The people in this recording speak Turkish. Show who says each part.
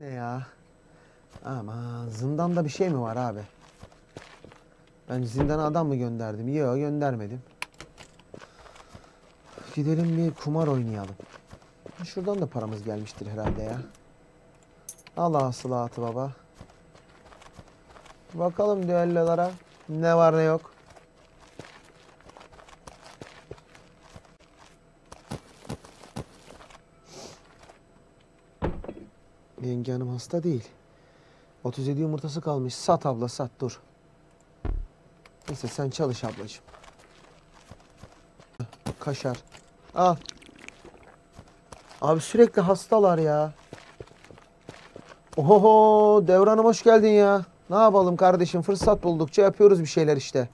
Speaker 1: Ne ya? Aman zindanda bir şey mi var abi? Ben zindana adam mı gönderdim? Yok göndermedim. Gidelim bir kumar oynayalım. Şuradan da paramız gelmiştir herhalde ya. Allah hasılatı baba. Bakalım düellolara. Ne var ne yok. Yenge hanım hasta değil. 37 yumurtası kalmış. Sat abla sat dur. Neyse sen çalış ablacığım. Kaşar. Al. Abi sürekli hastalar ya. Oho Devran'ım hoş geldin ya. Ne yapalım kardeşim fırsat buldukça yapıyoruz bir şeyler işte.